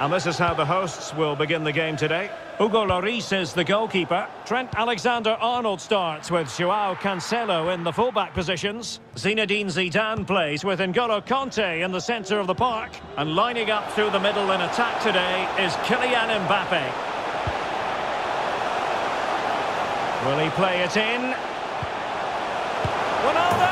And this is how the hosts will begin the game today. Hugo Lloris is the goalkeeper. Trent Alexander-Arnold starts with Joao Cancelo in the fullback positions. Zinedine Zidane plays with N'Golo Kante in the centre of the park. And lining up through the middle in attack today is Kylian Mbappe. Will he play it in? Ronaldo!